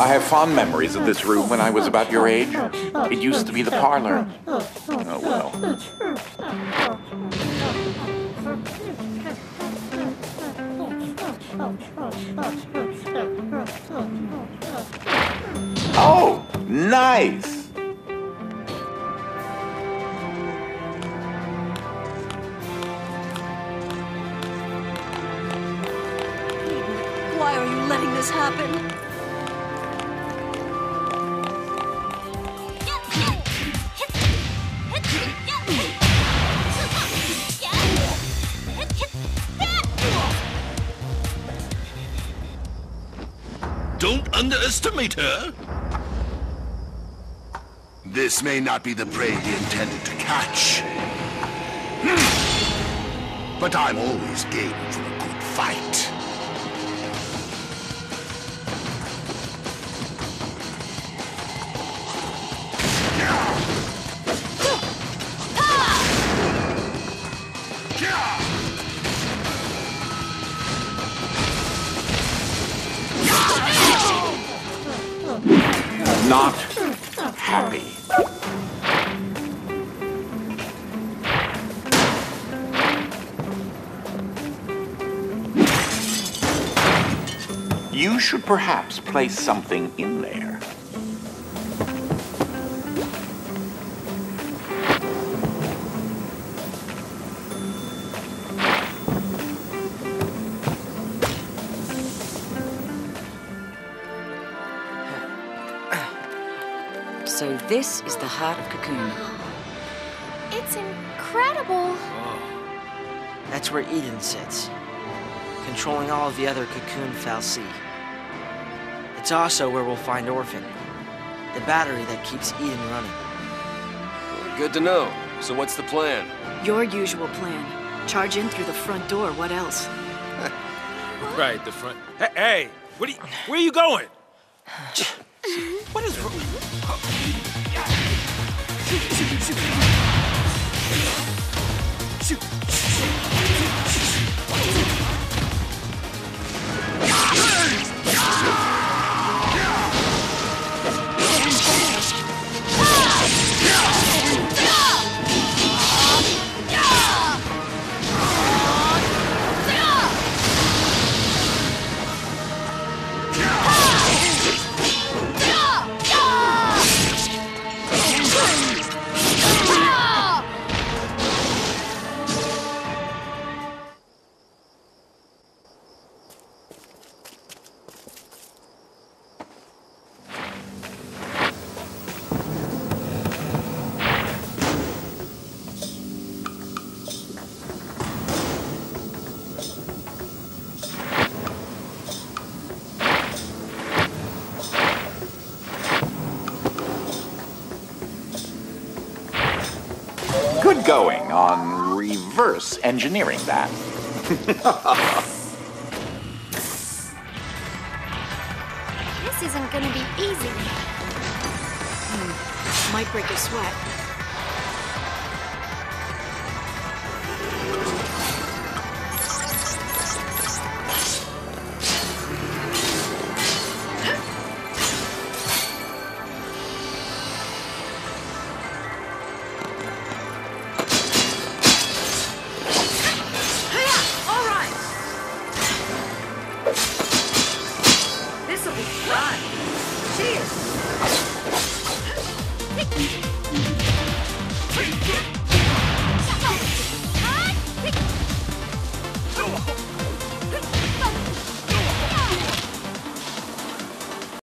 I have fond memories of this room when I was about your age. It used to be the parlor. Oh well. Oh, nice! Why are you letting this happen? Don't underestimate her. This may not be the prey he intended to catch. Hmm. But I'm always game for a good fight. Not happy. You should perhaps place something in there. So this is the heart of Cocoon. It's incredible. Oh. That's where Eden sits, controlling all of the other Cocoon Fal'Cie. It's also where we'll find Orphan, the battery that keeps Eden running. Good to know. So what's the plan? Your usual plan. Charge in through the front door. What else? Right, the front. Hey, hey what are you, where are you going? what is going on reverse engineering that. This isn't gonna be easy. Hmm, might break a sweat. Cheers!